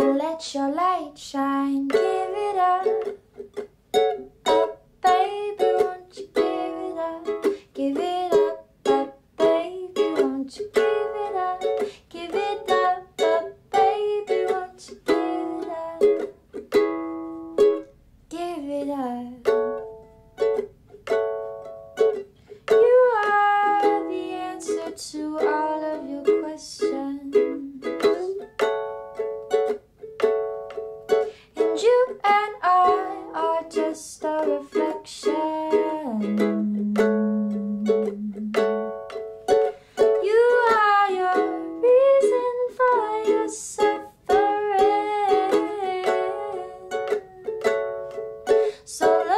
and let your light shine. Give it up. reflection. You are your reason for your suffering. So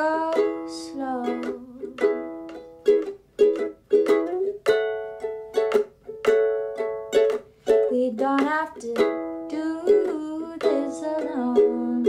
go slow. We don't have to do this alone.